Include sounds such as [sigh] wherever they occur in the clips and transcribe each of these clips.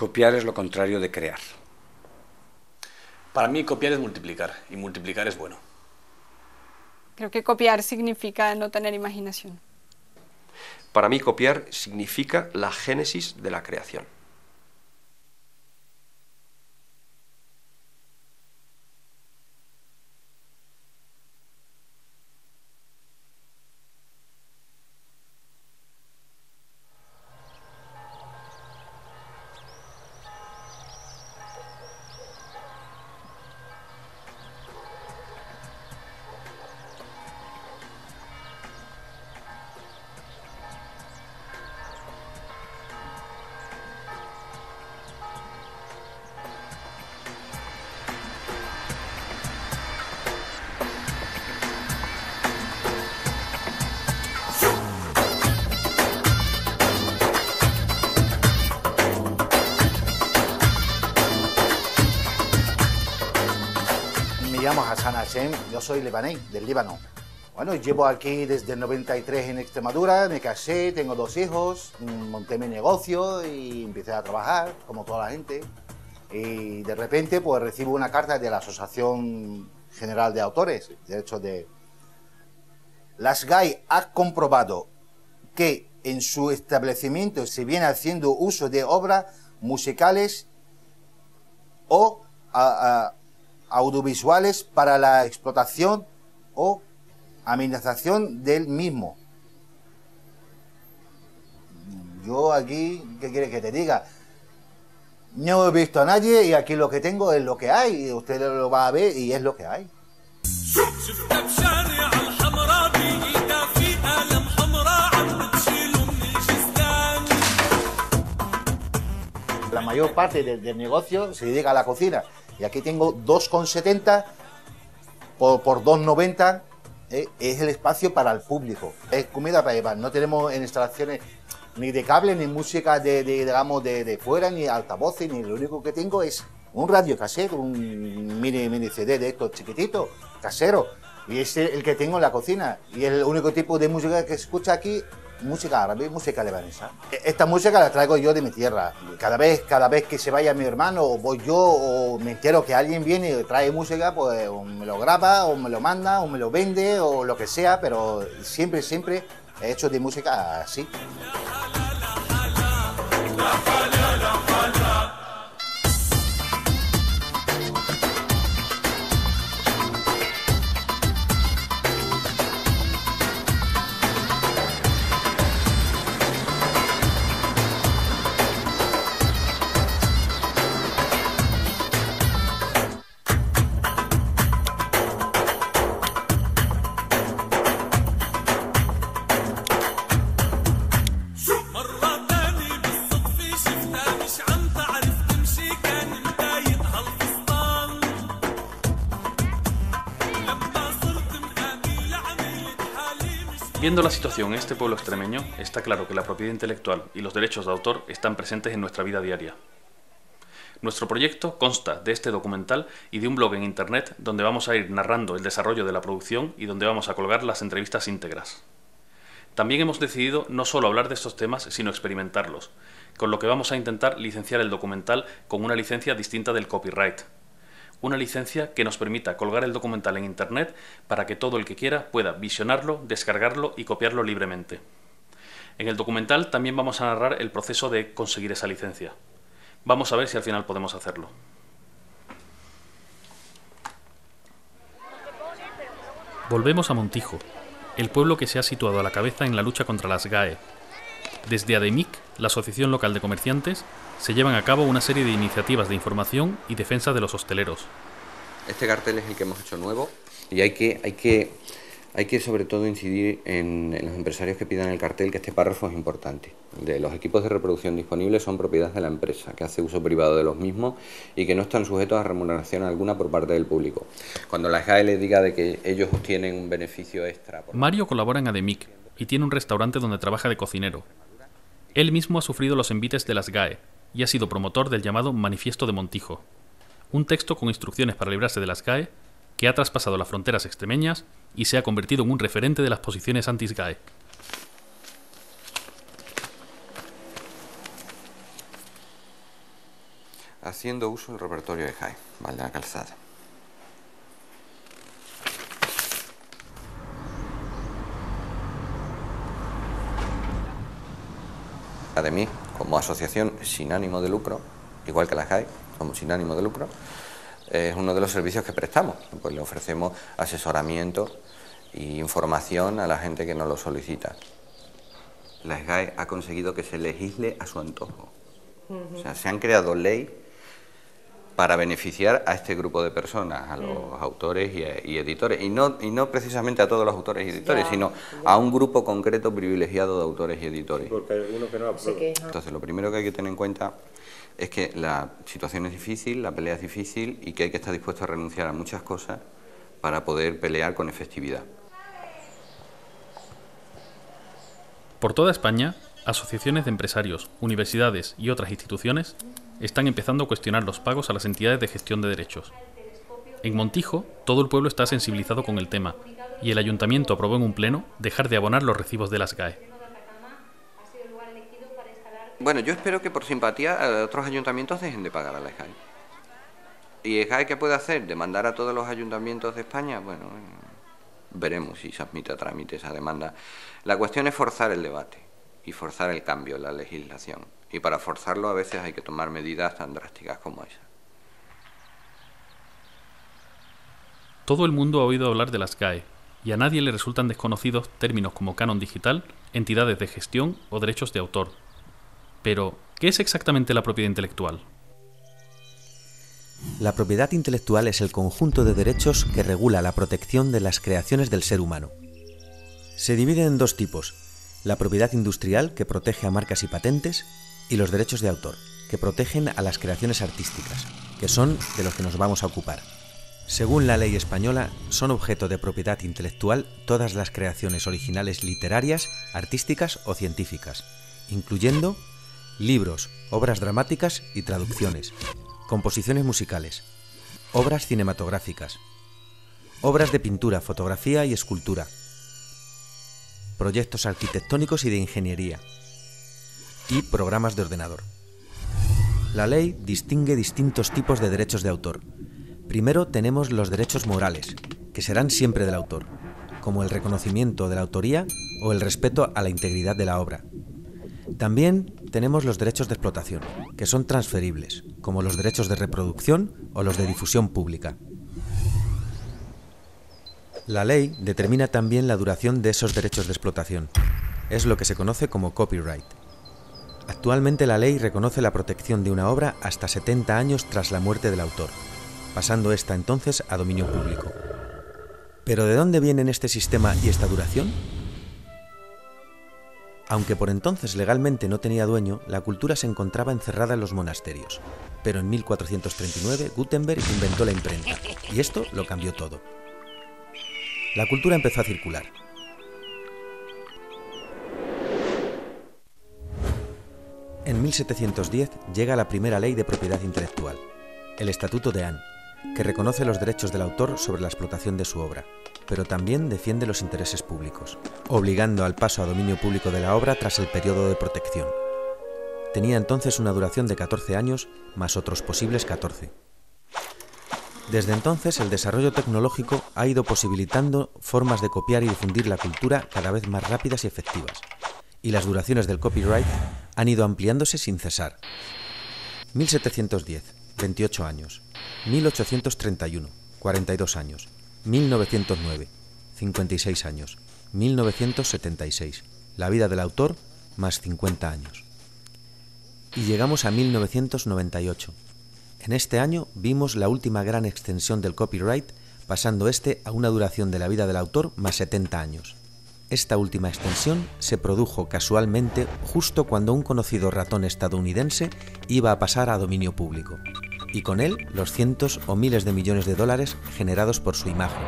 Copiar es lo contrario de crear. Para mí copiar es multiplicar y multiplicar es bueno. Creo que copiar significa no tener imaginación. Para mí copiar significa la génesis de la creación. Soy libanés, del Líbano. Bueno, llevo aquí desde el 93 en Extremadura, me casé, tengo dos hijos, mm, monté mi negocio y empecé a trabajar, como toda la gente. Y de repente, pues recibo una carta de la Asociación General de Autores, Derechos de... Las GAI ha comprobado que en su establecimiento se viene haciendo uso de obras musicales o a- a- audiovisuales para la explotación o administración del mismo. Yo aquí, ¿qué quieres que te diga? No he visto a nadie y aquí lo que tengo es lo que hay usted lo va a ver y es lo que hay. La mayor parte del negocio se dedica a la cocina. Y aquí tengo 2,70 por, por 2,90. eh, es el espacio para el público. Es comida para llevar. No tenemos instalaciones ni de cable, ni música de, digamos, de, fuera, ni altavoces, ni lo único que tengo es un radio casero, un mini, mini CD de estos chiquititos, casero. Y es el que tengo en la cocina. Y el único tipo de música que se escucha aquí, música árabe, música libanesa. Esta música la traigo yo de mi tierra. Cada vez, cada vez que se vaya mi hermano, o voy yo, o me entero que alguien viene y trae música, pues o me lo graba, o me lo manda, o me lo vende, o lo que sea, pero siempre, siempre he hecho de música así. Viendo la situación en este pueblo extremeño, está claro que la propiedad intelectual y los derechos de autor están presentes en nuestra vida diaria. Nuestro proyecto consta de este documental y de un blog en internet donde vamos a ir narrando el desarrollo de la producción y donde vamos a colgar las entrevistas íntegras. También hemos decidido no solo hablar de estos temas, sino experimentarlos, con lo que vamos a intentar licenciar el documental con una licencia distinta del copyright. Una licencia que nos permita colgar el documental en Internet para que todo el que quiera pueda visionarlo, descargarlo y copiarlo libremente. En el documental también vamos a narrar el proceso de conseguir esa licencia. Vamos a ver si al final podemos hacerlo. Volvemos a Montijo, el pueblo que se ha situado a la cabeza en la lucha contra las GAE. Desde ADEMIC, la Asociación Local de Comerciantes, se llevan a cabo una serie de iniciativas de información y defensa de los hosteleros. Este cartel es el que hemos hecho nuevo y hay que, hay que, hay que sobre todo incidir en, en los empresarios que pidan el cartel que este párrafo es importante. De los equipos de reproducción disponibles son propiedad de la empresa, que hace uso privado de los mismos y que no están sujetos a remuneración alguna por parte del público. Cuando la GAE diga de que ellos obtienen un beneficio extra... Por... Mario colabora en Ademic y tiene un restaurante donde trabaja de cocinero. Él mismo ha sufrido los envites de las GAE y ha sido promotor del llamado Manifiesto de Montijo, un texto con instrucciones para librarse de las GAE que ha traspasado las fronteras extremeñas y se ha convertido en un referente de las posiciones anti-GAE. haciendo uso del repertorio de Jai, ¿vale? La calzada. de como asociación sin ánimo de lucro, igual que la JAI, somos sin ánimo de lucro, es uno de los servicios que prestamos. Pues le ofrecemos asesoramiento e información a la gente que nos lo solicita. La SGAE ha conseguido que se legisle a su antojo. O sea, se han creado ley para beneficiar a este grupo de personas, a los autores y, y editores, y no, y no precisamente a todos los autores y editores, sino a un grupo concreto privilegiado de autores y editores. Porque hay algunos que no aprueban. Entonces, lo primero que hay que tener en cuenta es que la situación es difícil, la pelea es difícil y que hay que estar dispuesto a renunciar a muchas cosas para poder pelear con efectividad. Por toda España, asociaciones de empresarios, universidades y otras instituciones están empezando a cuestionar los pagos a las entidades de gestión de derechos. En Montijo, todo el pueblo está sensibilizado con el tema y el ayuntamiento aprobó en un pleno dejar de abonar los recibos de las GAE. Bueno, yo espero que por simpatía eh, otros ayuntamientos dejen de pagar a la EJAE. ¿Y EJAE qué puede hacer? ¿Demandar a todos los ayuntamientos de España? Bueno, eh, veremos si se admite a trámite esa demanda. La cuestión es forzar el debate y forzar el cambio en la legislación. Y para forzarlo a veces hay que tomar medidas tan drásticas como esa. Todo el mundo ha oído hablar de las GAE, y a nadie le resultan desconocidos términos como canon digital, entidades de gestión o derechos de autor. Pero, ¿qué es exactamente la propiedad intelectual? La propiedad intelectual es el conjunto de derechos que regula la protección de las creaciones del ser humano. Se divide en dos tipos, la propiedad industrial, que protege a marcas y patentes, y los derechos de autor, que protegen a las creaciones artísticas, que son de los que nos vamos a ocupar. Según la ley española, son objeto de propiedad intelectual todas las creaciones originales literarias, artísticas o científicas, incluyendo libros, obras dramáticas y traducciones, composiciones musicales, obras cinematográficas, obras de pintura, fotografía y escultura, proyectos arquitectónicos y de ingeniería, y programas de ordenador. La ley distingue distintos tipos de derechos de autor. Primero tenemos los derechos morales, que serán siempre del autor, como el reconocimiento de la autoría o el respeto a la integridad de la obra. También tenemos los derechos de explotación, que son transferibles, como los derechos de reproducción o los de difusión pública. La ley determina también la duración de esos derechos de explotación. Es lo que se conoce como copyright. Actualmente la ley reconoce la protección de una obra hasta 70 años tras la muerte del autor, pasando esta entonces a dominio público. ¿Pero de dónde vienen este sistema y esta duración? Aunque por entonces legalmente no tenía dueño, la cultura se encontraba encerrada en los monasterios. Pero en 1439 Gutenberg inventó la imprenta, y esto lo cambió todo. La cultura empezó a circular. En 1710 llega la primera ley de propiedad intelectual, el Estatuto de Anne, que reconoce los derechos del autor sobre la explotación de su obra, pero también defiende los intereses públicos, obligando al paso a dominio público de la obra tras el periodo de protección. Tenía entonces una duración de 14 años más otros posibles 14. Desde entonces el desarrollo tecnológico ha ido posibilitando formas de copiar y difundir la cultura cada vez más rápidas y efectivas, y las duraciones del copyright han ido ampliándose sin cesar. 1710, 28 años. 1831, 42 años. 1909, 56 años. 1976, la vida del autor más 50 años. Y llegamos a 1998. En este año vimos la última gran extensión del copyright, pasando este a una duración de la vida del autor más 70 años. Esta última extensión se produjo casualmente justo cuando un conocido ratón estadounidense iba a pasar a dominio público, y con él los cientos o miles de millones de dólares generados por su imagen.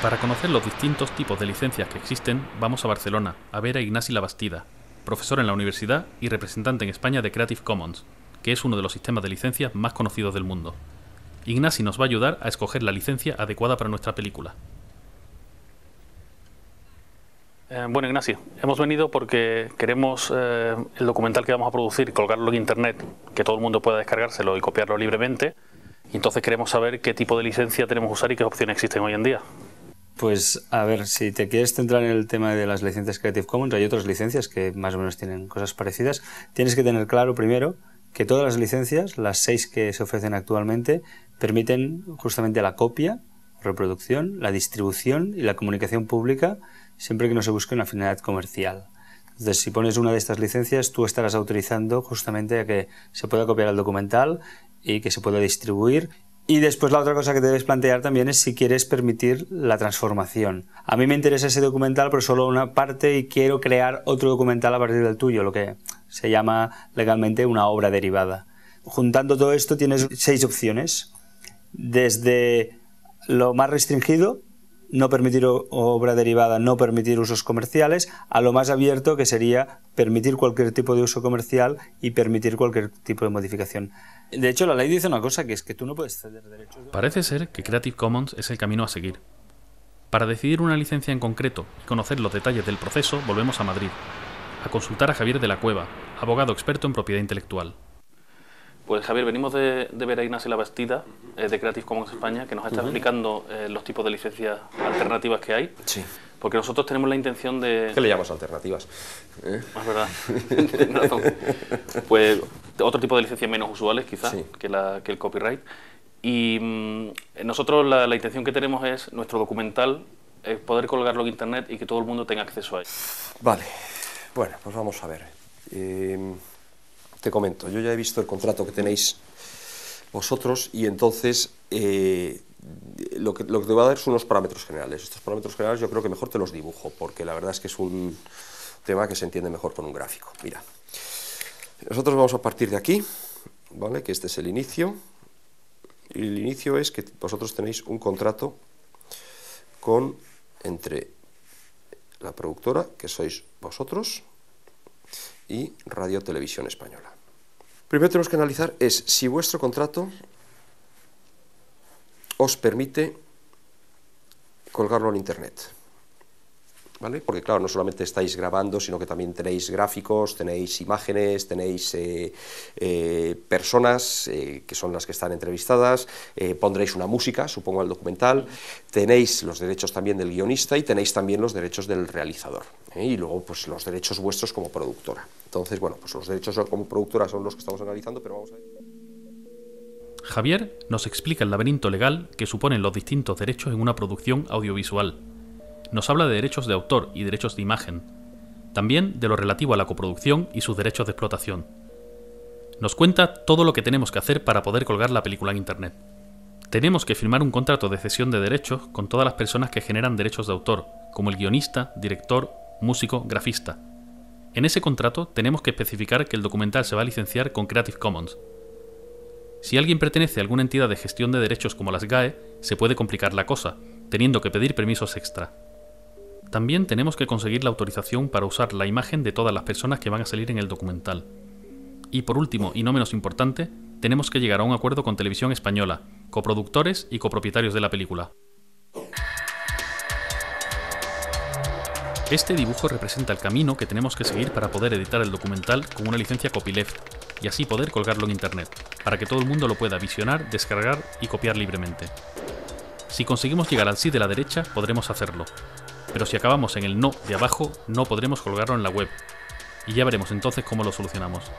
Para conocer los distintos tipos de licencias que existen, vamos a Barcelona a ver a Ignasi Labastida, profesor en la universidad y representante en España de Creative Commons, que es uno de los sistemas de licencias más conocidos del mundo. Ignasi nos va a ayudar a escoger la licencia adecuada para nuestra película. Eh, bueno, Ignacio, hemos venido porque queremos eh, el documental que vamos a producir, colgarlo en internet, que todo el mundo pueda descargárselo y copiarlo libremente. Y entonces queremos saber qué tipo de licencia tenemos que usar y qué opciones existen hoy en día. Pues a ver, si te quieres centrar en el tema de las licencias Creative Commons, hay otras licencias que más o menos tienen cosas parecidas. Tienes que tener claro primero que todas las licencias, las seis que se ofrecen actualmente, permiten justamente la copia, reproducción, la distribución y la comunicación pública siempre que no se busque una finalidad comercial. Entonces, si pones una de estas licencias, tú estarás autorizando justamente a que se pueda copiar el documental y que se pueda distribuir. Y después la otra cosa que debes plantear también es si quieres permitir la transformación. A mí me interesa ese documental, pero solo una parte y quiero crear otro documental a partir del tuyo, lo que se llama legalmente una obra derivada. Juntando todo esto tienes seis opciones. Desde lo más restringido, no permitir obra derivada, no permitir usos comerciales, a lo más abierto que sería permitir cualquier tipo de uso comercial y permitir cualquier tipo de modificación. De hecho, la ley dice una cosa, que es que tú no puedes ceder derechos. Parece ser que Creative Commons es el camino a seguir. Para decidir una licencia en concreto y conocer los detalles del proceso, volvemos a Madrid, a consultar a Javier de la Cueva, abogado experto en propiedad intelectual. Pues Javier, venimos de, de Ignacio La Bastida, eh, de Creative Commons España, que nos está explicando eh, los tipos de licencias alternativas que hay. Sí. Porque nosotros tenemos la intención de... ¿Qué le llamamos alternativas? ¿Eh? Es verdad, [laughs] tienes razón. Pues otro tipo de licencias menos usuales quizás Sí. que, la- que el copyright. Y mm, nosotros la, la intención que tenemos es nuestro documental, es poder colgarlo en internet y que todo el mundo tenga acceso a él. Vale, bueno, pues vamos a ver. Eh, te comento, yo ya he visto el contrato que tenéis vosotros y entonces eh, lo, que, lo que te voy a dar son unos parámetros generales. Estos parámetros generales yo creo que mejor te los dibujo porque la verdad es que es un tema que se entiende mejor con un gráfico. Mira, nosotros vamos a partir de aquí, ¿vale? Que este es el inicio. Y el inicio es que vosotros tenéis un contrato con entre la productora, que sois vosotros, y Radio Televisión Española. Primero tenemos que analizar es si vuestro contrato os permite colgarlo en Internet. ¿Vale? Porque claro, no solamente estáis grabando, sino que también tenéis gráficos, tenéis imágenes, tenéis eh, eh, personas eh, que son las que están entrevistadas, pondréis una música, supongo, al documental, tenéis los derechos también del guionista y tenéis también los derechos del realizador. Y luego, pues los derechos vuestros como productora. Entonces, bueno, pues los derechos como productora son los que estamos analizando, pero vamos a ver. Javier nos explica el laberinto legal que suponen los distintos derechos en una producción audiovisual. Nos habla de derechos de autor y derechos de imagen. También de lo relativo a la coproducción y sus derechos de explotación. Nos cuenta todo lo que tenemos que hacer para poder colgar la película en Internet. Tenemos que firmar un contrato de cesión de derechos con todas las personas que generan derechos de autor, como el guionista, director, músico, grafista. En ese contrato tenemos que especificar que el documental se va a licenciar con Creative Commons, si alguien pertenece a alguna entidad de gestión de derechos como las GAE, se puede complicar la cosa, teniendo que pedir permisos extra. También tenemos que conseguir la autorización para usar la imagen de todas las personas que van a salir en el documental. Y por último, y no menos importante, tenemos que llegar a un acuerdo con Televisión Española, coproductores y copropietarios de la película. Este dibujo representa el camino que tenemos que seguir para poder editar el documental con una licencia copyleft y así poder colgarlo en internet, para que todo el mundo lo pueda visionar, descargar y copiar libremente. Si conseguimos llegar al sí de la derecha, podremos hacerlo, pero si acabamos en el no de abajo, no podremos colgarlo en la web, y ya veremos entonces cómo lo solucionamos.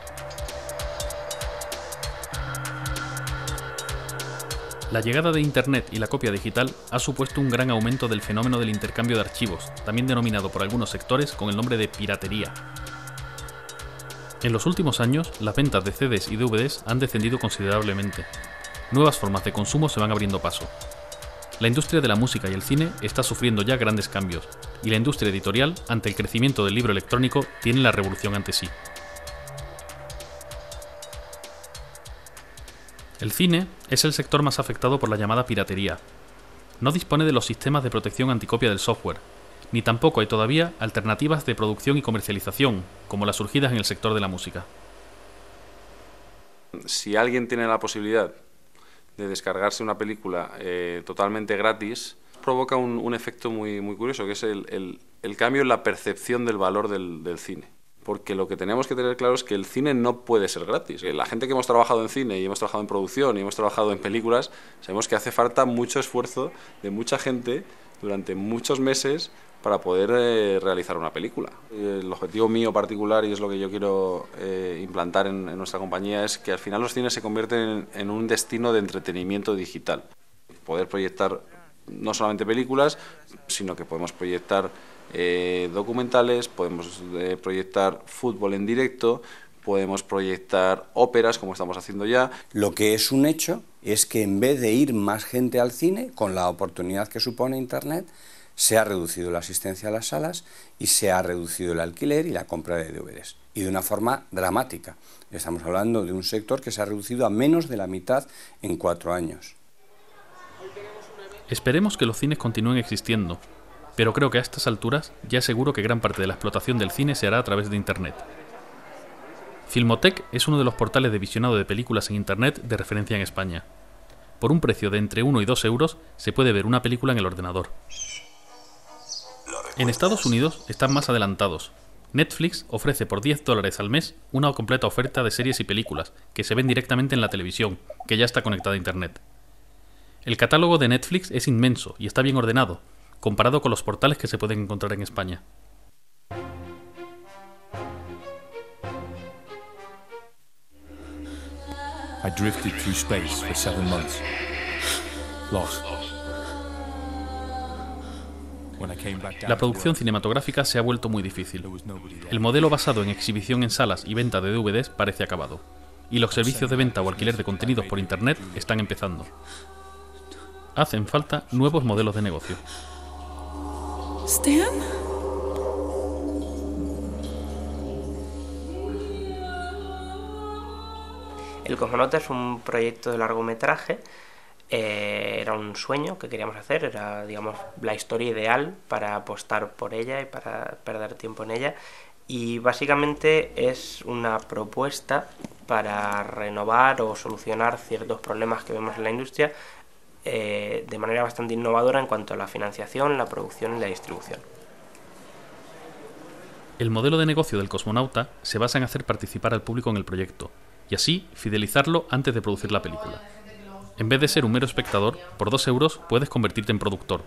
La llegada de Internet y la copia digital ha supuesto un gran aumento del fenómeno del intercambio de archivos, también denominado por algunos sectores con el nombre de piratería. En los últimos años, las ventas de CDs y DVDs han descendido considerablemente. Nuevas formas de consumo se van abriendo paso. La industria de la música y el cine está sufriendo ya grandes cambios, y la industria editorial, ante el crecimiento del libro electrónico, tiene la revolución ante sí. El cine es el sector más afectado por la llamada piratería. No dispone de los sistemas de protección anticopia del software, ni tampoco hay todavía alternativas de producción y comercialización, como las surgidas en el sector de la música. Si alguien tiene la posibilidad de descargarse una película eh, totalmente gratis, provoca un, un efecto muy, muy curioso, que es el, el- el cambio en la percepción del valor del, del cine. Porque lo que tenemos que tener claro es que el cine no puede ser gratis. La gente que hemos trabajado en cine y hemos trabajado en producción y hemos trabajado en películas, sabemos que hace falta mucho esfuerzo de mucha gente durante muchos meses para poder eh, realizar una película. El objetivo mío particular, y es lo que yo quiero eh, implantar en, nuestra compañía, es que al final los cines se convierten en, un destino de entretenimiento digital. Poder proyectar no solamente películas, sino que podemos proyectar eh, documentales, podemos eh, proyectar fútbol en directo, podemos proyectar óperas, como estamos haciendo ya, Lo que es un hecho es que en vez de ir más gente al cine, con la oportunidad que supone Internet, se ha reducido la asistencia a las salas y se ha reducido el alquiler y la compra de DVDs. Y de una forma dramática. Estamos hablando de un sector que se ha reducido a menos de la mitad en cuatro años. Esperemos que los cines continúen existiendo, pero creo que a estas alturas ya seguro que gran parte de la explotación del cine se hará a través de Internet. Filmotec es uno de los portales de visionado de películas en Internet de referencia en España. Por un precio de entre 1 y 2 euros se puede ver una película en el ordenador. En Estados Unidos están más adelantados. Netflix ofrece por 10 dólares al mes una completa oferta de series y películas que se ven directamente en la televisión, que ya está conectada a Internet. El catálogo de Netflix es inmenso y está bien ordenado, comparado con los portales que se pueden encontrar en España. Lost. La producción cinematográfica se ha vuelto muy difícil. El modelo basado en exhibición en salas y venta de DVDs parece acabado, y los servicios de venta o alquiler de contenidos por Internet están empezando. Hacen falta nuevos modelos de negocio. Stan? El Cosmonauta es un proyecto de largometraje. Eh, era un sueño que queríamos hacer, era digamos la historia ideal para apostar por ella y para perder tiempo en ella. Y básicamente es una propuesta para renovar o solucionar ciertos problemas que vemos en la industria eh, de manera bastante innovadora en cuanto a la financiación, la producción y la distribución. El modelo de negocio del cosmonauta se basa en hacer participar al público en el proyecto, y así fidelizarlo antes de producir la película. En vez de ser un mero espectador, por 2 euros puedes convertirte en productor.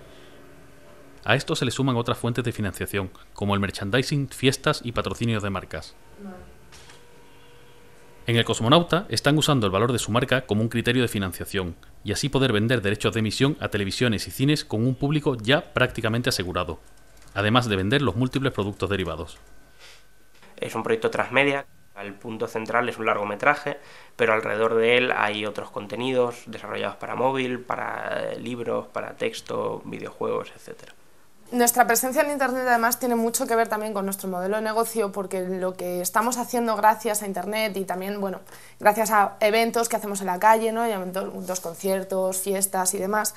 A esto se le suman otras fuentes de financiación, como el merchandising, fiestas y patrocinios de marcas. En el Cosmonauta están usando el valor de su marca como un criterio de financiación, y así poder vender derechos de emisión a televisiones y cines con un público ya prácticamente asegurado, además de vender los múltiples productos derivados. Es un proyecto transmedia. El punto central es un largometraje, pero alrededor de él hay otros contenidos desarrollados para móvil, para eh, libros, para texto, videojuegos, etc. Nuestra presencia en Internet además tiene mucho que ver también con nuestro modelo de negocio porque lo que estamos haciendo gracias a Internet y también, bueno, gracias a eventos que hacemos en la calle, ¿no? Eventos, conciertos, fiestas y demás,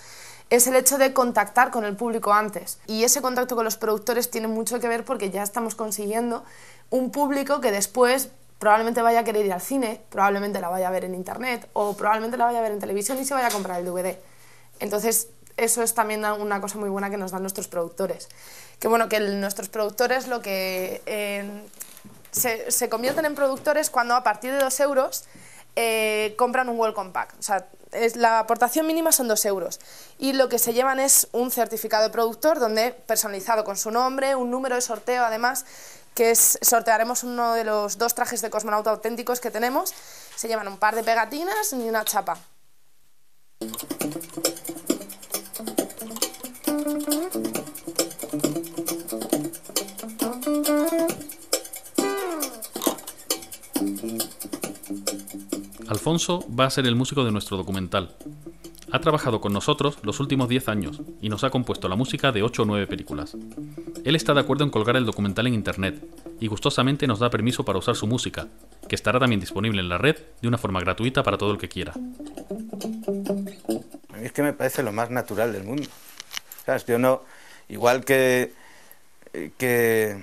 es el hecho de contactar con el público antes. Y ese contacto con los productores tiene mucho que ver porque ya estamos consiguiendo un público que después probablemente vaya a querer ir al cine, probablemente la vaya a ver en Internet o probablemente la vaya a ver en televisión y se vaya a comprar el DVD. Entonces, eso es también una cosa muy buena que nos dan nuestros productores. Que bueno, que nuestros productores lo que se, convierten en productores cuando a partir de dos euros eh, compran un welcome pack. O sea, es, la aportación mínima son dos euros. Y lo que se llevan es un certificado de productor donde personalizado con su nombre, un número de sorteo además, que es, sortearemos uno de los dos trajes de cosmonauta auténticos que tenemos. Se llevan un par de pegatinas y una chapa. Alfonso va a ser el músico de nuestro documental. Ha trabajado con nosotros los últimos 10 años y nos ha compuesto la música de 8 o 9 películas. Él está de acuerdo en colgar el documental en internet y gustosamente nos da permiso para usar su música, que estará también disponible en la red de una forma gratuita para todo el que quiera. A mí es que me parece lo más natural del mundo. ¿Sabes? Yo no, igual que, que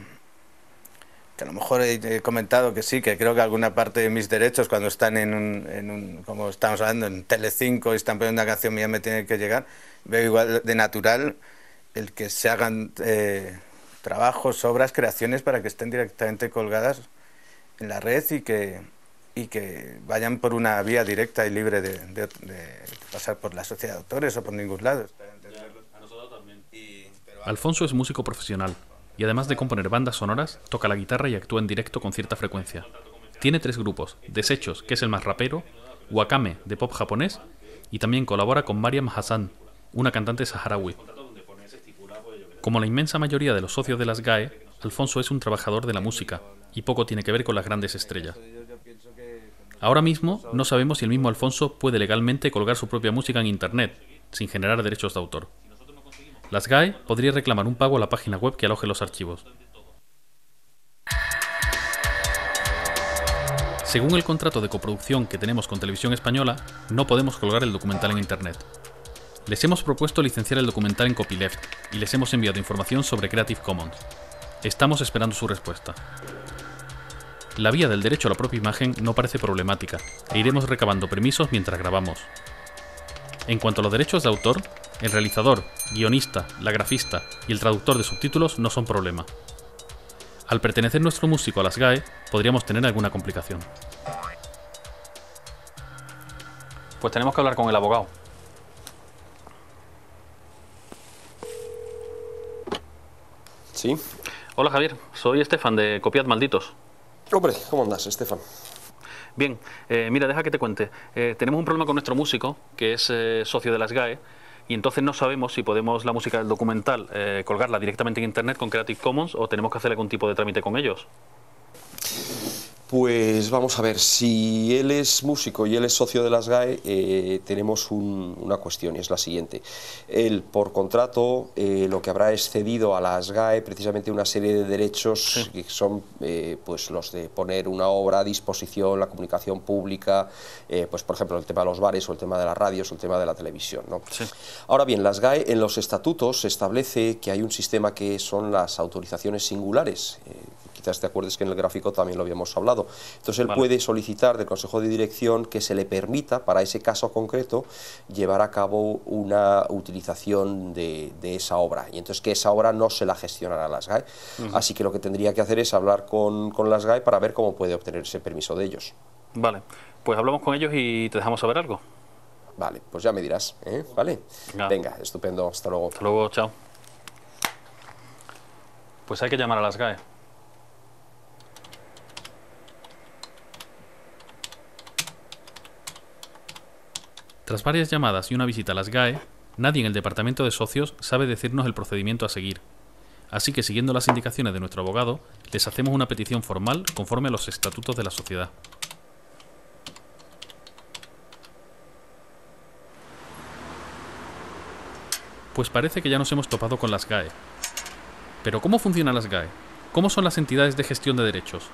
que a lo mejor he, comentado que sí, que creo que alguna parte de mis derechos cuando están en un, en un como estamos hablando, en Telecinco y están poniendo una canción mía me tiene que llegar, veo igual de natural el que se hagan eh, trabajos, obras, creaciones para que estén directamente colgadas en la red y que, y que vayan por una vía directa y libre de pasar por la sociedad de autores o por ningún lado. Alfonso es músico profesional y además de componer bandas sonoras, toca la guitarra y actúa en directo con cierta frecuencia. Tiene tres grupos, Desechos, que es el más rapero, Wakame, de pop japonés, y también colabora con Mariam Hassan, una cantante saharaui. Como la inmensa mayoría de los socios de las GAE, Alfonso es un trabajador de la música y poco tiene que ver con las grandes estrellas. Ahora mismo no sabemos si el mismo Alfonso puede legalmente colgar su propia música en Internet, sin generar derechos de autor. Las GAE podría reclamar un pago a la página web que aloje los archivos. Según el contrato de coproducción que tenemos con Televisión Española, no podemos colgar el documental en Internet. Les hemos propuesto licenciar el documental en copyleft y les hemos enviado información sobre Creative Commons. Estamos esperando su respuesta. La vía del derecho a la propia imagen no parece problemática e iremos recabando permisos mientras grabamos. En cuanto a los derechos de autor, el realizador, guionista, la grafista y el traductor de subtítulos no son problema. Al pertenecer nuestro músico a las GAE, podríamos tener alguna complicación. Pues tenemos que hablar con el abogado. Sí. Hola Javier, soy Estefan de Copiad Malditos. Hombre, ¿cómo andas, Estefan? Bien, eh, mira, deja que te cuente. Eh, tenemos un problema con nuestro músico, que es eh, socio de las GAE, y entonces no sabemos si podemos la música del documental eh, colgarla directamente en Internet con Creative Commons o tenemos que hacer algún tipo de trámite con ellos. Pues vamos a ver, si él es músico y él es socio de las GAE, eh, tenemos un- una cuestión y es la siguiente. Él, por contrato, eh, lo que habrá es cedido a las GAE precisamente una serie de derechos que son eh, pues los de poner una obra a disposición, la comunicación pública, pues por ejemplo el tema de los bares o el tema de las radios o el tema de la televisión. ¿no? Ahora bien, las GAE en los estatutos se establece que hay un sistema que son las autorizaciones singulares. Quizás te acuerdes que en el gráfico también lo habíamos hablado. Entonces él Vale. puede solicitar del Consejo de Dirección que se le permita, para ese caso concreto, llevar a cabo una utilización de, de esa obra. Y entonces que esa obra no se la gestionará las GAE. Así que lo que tendría que hacer es hablar con, con las GAE para ver cómo puede obtener ese permiso de ellos. Vale, pues hablamos con ellos y te dejamos saber algo. Vale, pues ya me dirás, ¿eh? ¿Vale? Venga. Venga, estupendo, hasta luego. Hasta luego, chao. Pues hay que llamar a las GAE. Tras varias llamadas y una visita a las GAE, nadie en el departamento de socios sabe decirnos el procedimiento a seguir. Así que siguiendo las indicaciones de nuestro abogado, les hacemos una petición formal conforme a los estatutos de la sociedad. Pues parece que ya nos hemos topado con las GAE. Pero ¿cómo funcionan las GAE? ¿Cómo son las entidades de gestión de derechos?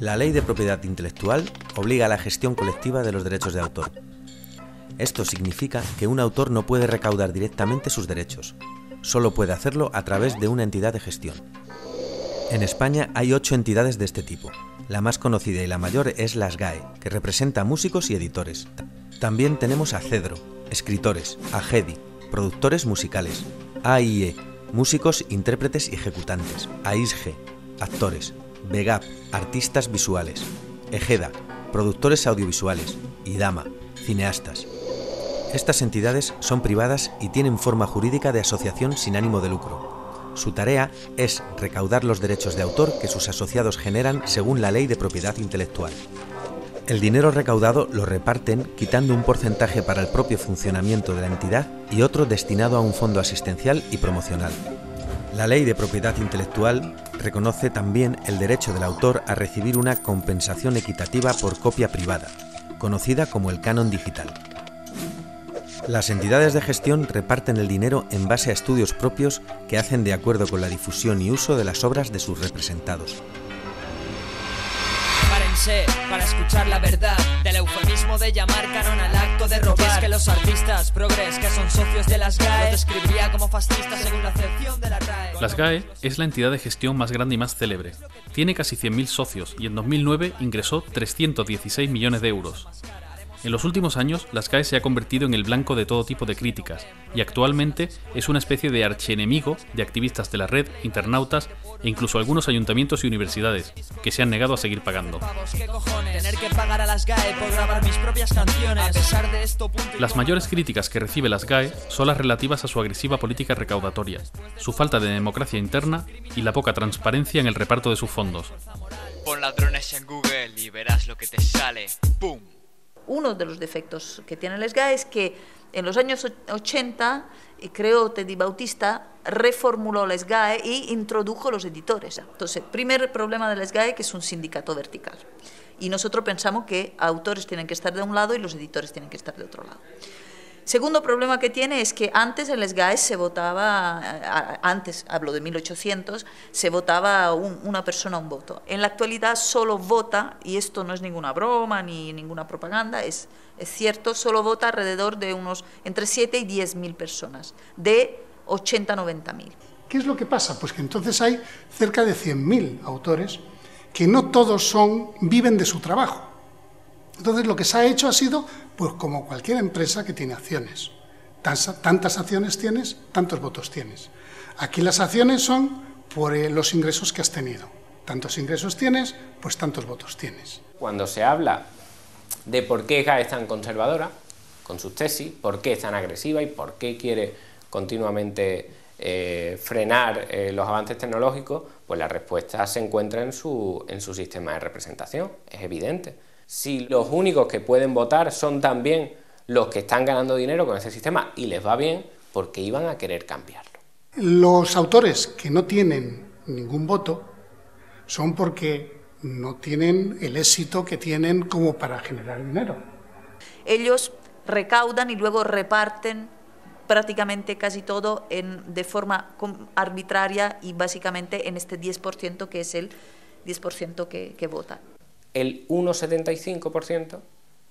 La ley de propiedad intelectual obliga a la gestión colectiva de los derechos de autor. Esto significa que un autor no puede recaudar directamente sus derechos, solo puede hacerlo a través de una entidad de gestión. En España hay ocho entidades de este tipo. La más conocida y la mayor es las GAE, que representa a músicos y editores. También tenemos a Cedro, escritores, a GEDI, productores musicales, AIE, músicos, intérpretes y ejecutantes, a ISGE, actores, VEGAP, artistas visuales, EGEDA, productores audiovisuales, y DAMA, cineastas. Estas entidades son privadas y tienen forma jurídica de asociación sin ánimo de lucro. Su tarea es recaudar los derechos de autor que sus asociados generan según la ley de propiedad intelectual. El dinero recaudado lo reparten quitando un porcentaje para el propio funcionamiento de la entidad y otro destinado a un fondo asistencial y promocional. La ley de propiedad intelectual reconoce también el derecho del autor a recibir una compensación equitativa por copia privada, conocida como el canon digital. Las entidades de gestión reparten el dinero en base a estudios propios que hacen de acuerdo con la difusión y uso de las obras de sus representados. Para escuchar la verdad del eufemismo de llamar canon al acto de robar. Y es que los artistas progres que son socios de las GAE los describiría como fascistas según la acepción de la RAE. Las GAE es la entidad de gestión más grande y más célebre. Tiene casi 100.000 socios y en 2009 ingresó 316 millones de euros. En los últimos años, las GAE se ha convertido en el blanco de todo tipo de críticas y actualmente es una especie de archienemigo de activistas de la red, internautas e incluso algunos ayuntamientos y universidades que se han negado a seguir pagando. Las mayores críticas que recibe las GAE son las relativas a su agresiva política recaudatoria, su falta de democracia interna y la poca transparencia en el reparto de sus fondos. Pon ladrones en Google y verás lo que te sale. ¡Pum! Uno de los defectos que tiene el SGAE es que en los años 80, y creo Teddy Bautista reformuló el SGAE y introdujo los editores. Entonces, primer problema del SGAE que es un sindicato vertical. Y nosotros pensamos que autores tienen que estar de un lado y los editores tienen que estar de otro lado. Segundo problema que tiene es que antes en el SGAE se votaba, antes hablo de 1800, se votaba un- una persona un voto. En la actualidad solo vota, y esto no es ninguna broma ni ninguna propaganda, es, es cierto, solo vota alrededor de unos entre 7 y 10 mil personas, de 80 90 mil. ¿Qué es lo que pasa? Pues que entonces hay cerca de 100.000 autores que no todos son viven de su trabajo. Entonces lo que se ha hecho ha sido, pues como cualquier empresa que tiene acciones. Tantas, acciones tienes, tantos votos tienes. Aquí las acciones son por eh, los ingresos que has tenido. Tantos ingresos tienes, pues tantos votos tienes. Cuando se habla de por qué GAE es tan conservadora, con sus tesis, por qué es tan agresiva y por qué quiere continuamente eh, frenar eh, los avances tecnológicos, pues la respuesta se encuentra en su, en su sistema de representación, es evidente. Si los únicos que pueden votar son también los que están ganando dinero con ese sistema y les va bien, ¿por qué iban a querer cambiarlo? Los autores que no tienen ningún voto son porque no tienen el éxito que tienen como para generar dinero. Ellos recaudan y luego reparten prácticamente casi todo en, de forma arbitraria y básicamente en este 10% que es el 10% que, que vota. El 1,75%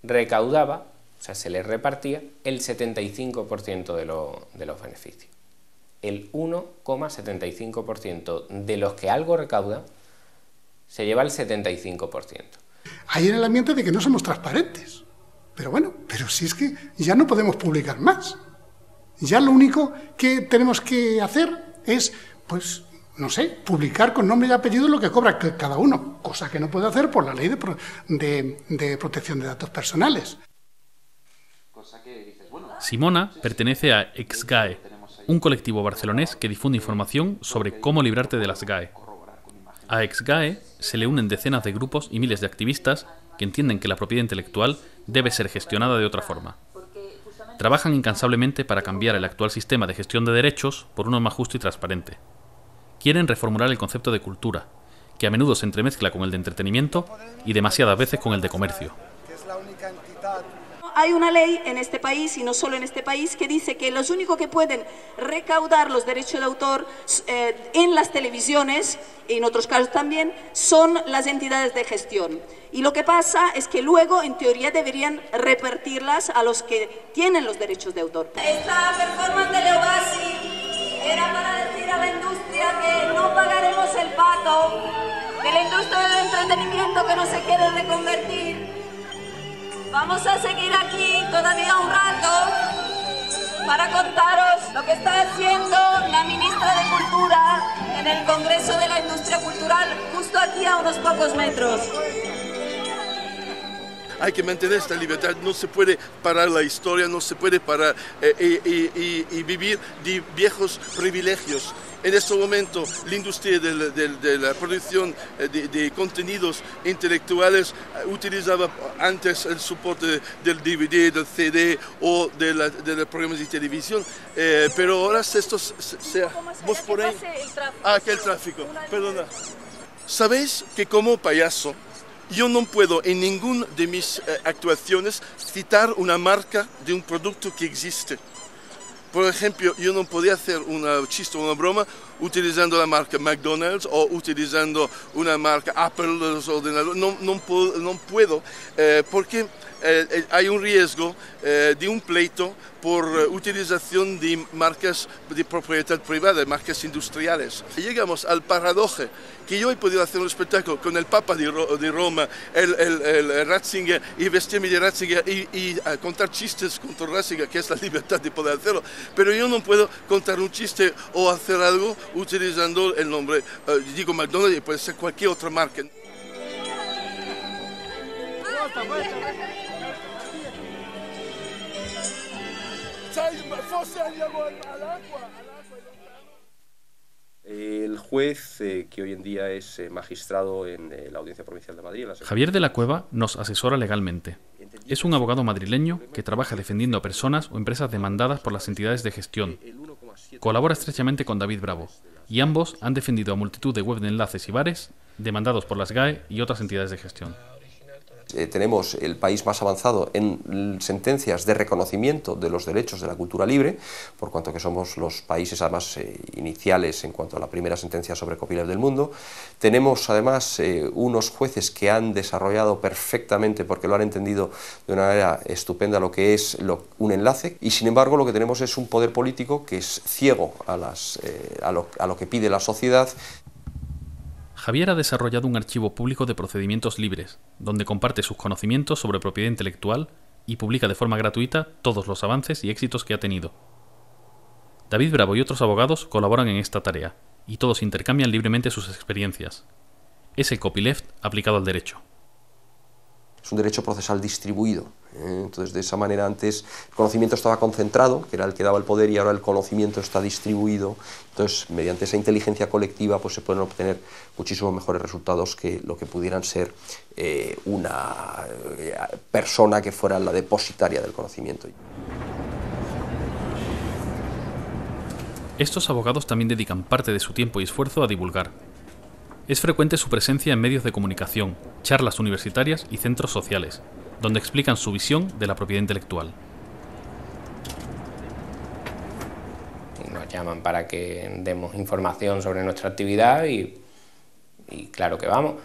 recaudaba, o sea, se le repartía el 75% de, lo- de los beneficios. El 1,75% de los que algo recauda se lleva el 75%. Hay en el ambiente de que no somos transparentes. Pero bueno, pero si es que ya no podemos publicar más. Ya lo único que tenemos que hacer es, pues, no sé, publicar con nombre y apellido lo que cobra cada uno, cosa que no puede hacer por la ley de, pro- de- de protección de datos personales. Simona pertenece a ExGAE, un colectivo barcelonés que difunde información sobre cómo librarte de las GAE. A ExGAE se le unen decenas de grupos y miles de activistas que entienden que la propiedad intelectual debe ser gestionada de otra forma. Trabajan incansablemente para cambiar el actual sistema de gestión de derechos por uno más justo y transparente. Quieren reformular el concepto de cultura, que a menudo se entremezcla con el de entretenimiento y demasiadas veces con el de comercio. Hay una ley en este país, y no solo en este país, que dice que los únicos que pueden recaudar los derechos de autor eh, en las televisiones, y en otros casos también, son las entidades de gestión. Y lo que pasa es que luego, en teoría, deberían repartirlas a los que tienen los derechos de autor. Esta performance de Leobasi era para decir a la industria que no pagaremos el pato, que la industria del entretenimiento que no se quiere reconvertir. Vamos a seguir aquí todavía un rato para contaros lo que está haciendo la ministra de Cultura en el Congreso de la Industria Cultural, justo aquí a unos pocos metros. Hay que mantener esta libertad, no se puede parar la historia, no se puede parar eh, y, y- y- vivir de viejos privilegios. En este momento, la industria del- del- de la producción eh, de, de contenidos intelectuales eh, utilizaba antes el soporte del DVD, del CD o de, la- de los programas de televisión, eh, pero ahora esto se, se- vos por ahí... Ah, que el tráfico, perdona. Sabéis que como payaso yo no puedo en ninguna de mis eh, actuaciones citar una marca de un producto que existe. Por ejemplo, yo no podía hacer un chiste o una broma utilizando la marca McDonald's o utilizando una marca Apple. No, puedo, no puedo eh, porque eh, eh, hay un riesgo eh, de un pleito por eh, utilización de marcas de propiedad privada, marcas industriales. Llegamos al paradoje que yo he podido hacer un espectáculo con el Papa de, de Roma, el, el, el Ratzinger, y vestirme de Ratzinger y, eh, contar chistes contra Ratzinger, que es la [laughs] libertad de poder hacerlo. Pero yo no puedo contar un chiste o hacer algo utilizando el nombre, eh, digo McDonald's, y puede ser cualquier otra marca. El juez, eh, que hoy en día es eh, magistrado en eh, la Audiencia Provincial de Madrid, Javier de la Cueva nos asesora legalmente. Es un abogado madrileño que trabaja defendiendo a personas o empresas demandadas por las entidades de gestión. Colabora estrechamente con David Bravo y ambos han defendido a multitud de web de enlaces y bares demandados por las GAE y otras entidades de gestión. Eh, tenemos el país más avanzado en sentencias de reconocimiento de los derechos de la cultura libre, por cuanto que somos los países además eh, iniciales en cuanto a la primera sentencia sobre copyleft del mundo. Tenemos además eh, unos jueces que han desarrollado perfectamente, porque lo han entendido de una manera estupenda, lo que es un enlace, y sin embargo lo que tenemos es un poder político que es ciego a lo que pide la sociedad Javier ha desarrollado un archivo público de procedimientos libres, donde comparte sus conocimientos sobre propiedad intelectual y publica de forma gratuita todos los avances y éxitos que ha tenido. David Bravo y otros abogados colaboran en esta tarea, y todos intercambian libremente sus experiencias. Es el copyleft aplicado al derecho. Es un derecho procesal distribuido. ¿eh? Entonces, de esa manera antes el conocimiento estaba concentrado, que era el que daba el poder, y ahora el conocimiento está distribuido. Entonces, mediante esa inteligencia colectiva, pues se pueden obtener muchísimos mejores resultados que lo que pudieran ser eh, una eh, persona que fuera la depositaria del conocimiento. Estos abogados también dedican parte de su tiempo y esfuerzo a divulgar. Es frecuente su presencia en medios de comunicación, charlas universitarias y centros sociales, donde explican su visión de la propiedad intelectual. Nos llaman para que demos información sobre nuestra actividad y, claro que vamos.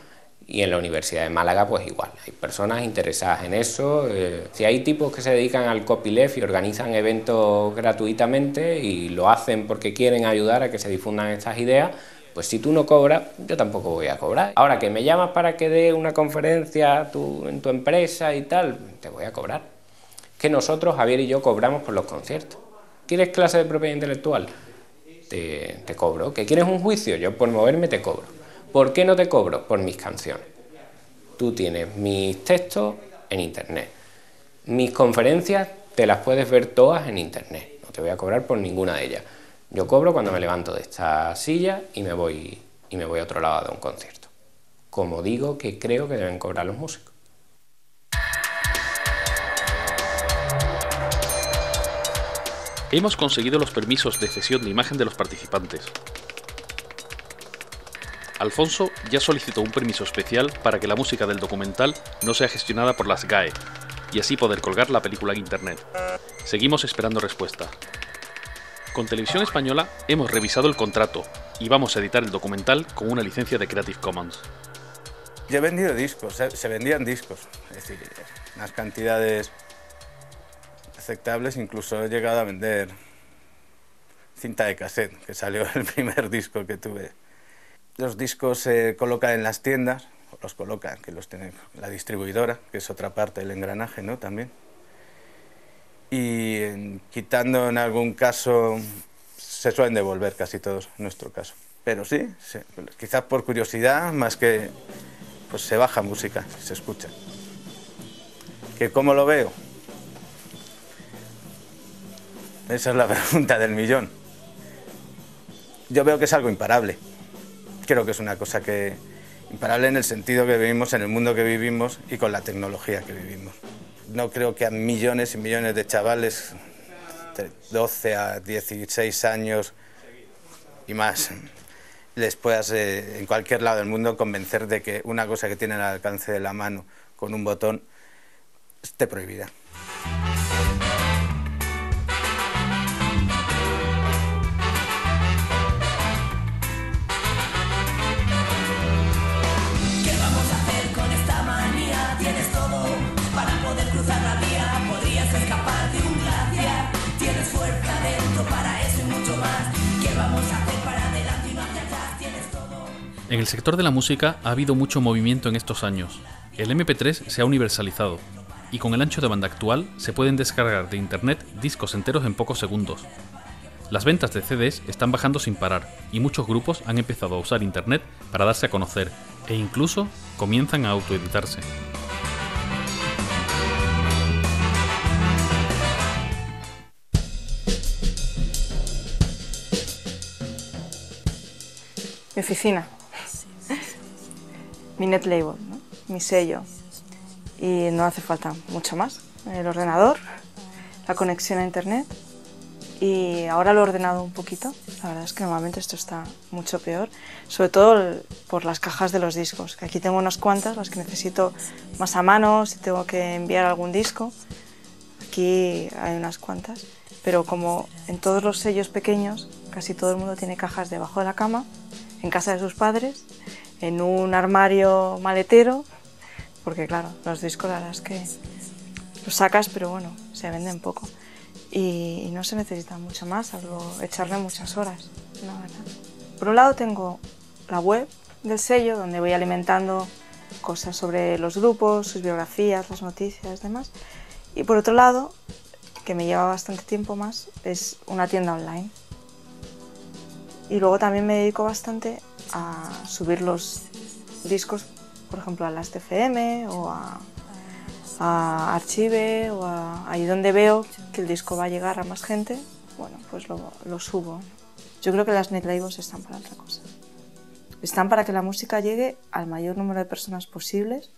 Y en la Universidad de Málaga, pues igual, hay personas interesadas en eso. eh, si hay tipos que se dedican al copyleft y organizan eventos gratuitamente y lo hacen porque quieren ayudar a que se difundan estas ideas, pues si tú no cobras, yo tampoco voy a cobrar. Ahora que me llamas para que dé una conferencia en tu empresa y tal, te voy a cobrar. Que nosotros, Javier y yo, cobramos por los conciertos. ¿Quieres clase de propiedad intelectual? Te, te cobro. ¿Que quieres un juicio? Yo por moverme te cobro. ¿Por qué no te cobro? Por mis canciones. Tú tienes mis textos en internet. Mis conferencias te las puedes ver todas en internet. No te voy a cobrar por ninguna de ellas. Yo cobro cuando me levanto de esta silla y me voy, y me voy a otro lado dar un concierto. Como digo que creo que deben cobrar los músicos. Hemos conseguido los permisos de cesión de imagen de los participantes. Alfonso ya solicitó un permiso especial para que la música del documental no sea gestionada por las GAE y así poder colgar la película en internet. Seguimos esperando respuesta. Con Televisión Española hemos revisado el contrato y vamos a editar el documental con una licencia de Creative Commons. Yo he vendido discos, se, se vendían discos, es decir, unas cantidades aceptables, incluso he llegado a vender cinta de cassette, que salió [laughs] el primer disco que tuve. Los discos se colocan en las tiendas, los colocan, que los tiene la distribuidora, que es otra parte del engranaje, ¿no? También. Y quitando en algún caso, se suelen devolver casi todos, en nuestro caso. Pero sí, sí, quizás por curiosidad, más que pues se baja música, se escucha. ¿Que cómo lo veo? Esa es la [laughs] pregunta del millón. Yo veo que es algo imparable. Creo que es una cosa que imparable en el sentido que vivimos, en el mundo que vivimos y con la tecnología que vivimos. No creo que a millones y millones de chavales de 12 a 16 años y más les puedas eh, en cualquier lado del mundo convencer de que una cosa que tienen al alcance de la mano con un botón esté prohibida. En el sector de la música ha habido mucho movimiento en estos años. El MP3 se ha universalizado y con el ancho de banda actual se pueden descargar de internet discos enteros en pocos segundos. Las ventas de CDs están bajando sin parar y muchos grupos han empezado a usar internet para darse a conocer e incluso comienzan a autoeditarse. Mi oficina, mi net label, ¿no? mi sello. Y no hace falta mucho más. El ordenador, la conexión a internet y ahora lo he ordenado un poquito. La verdad es que normalmente esto está mucho peor, sobre todo por las cajas de los discos, que aquí tengo unas cuantas, las que necesito más a mano, si tengo que enviar algún disco. Aquí hay unas cuantas, pero como en todos los sellos pequeños, casi todo el mundo tiene cajas debajo de la cama, en casa de sus padres, en un armario maletero, porque claro, los discos la verdad es que los sacas, pero bueno, se venden poco. Y, y no se necesita mucho más, salvo echarle muchas horas, la verdad. Por un lado tengo la web del sello, donde voy alimentando cosas sobre los grupos, sus biografías, las noticias, demás. Y por otro lado, que me lleva bastante tiempo más, es una tienda online. Y luego también me dedico bastante a subir los discos, por ejemplo, a las TFM o a, a Archive o a, ahí donde veo que el disco va a llegar a más gente, bueno, pues lo, subo. Yo creo que las net labels están para otra cosa. Están para que la música llegue al mayor número de personas posibles